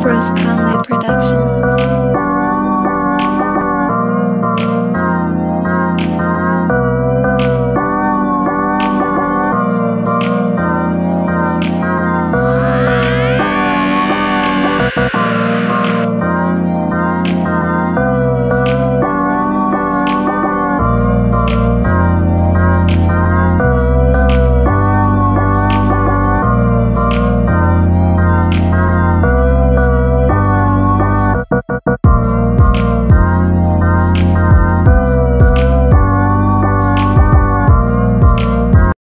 Bruce Conway Productions.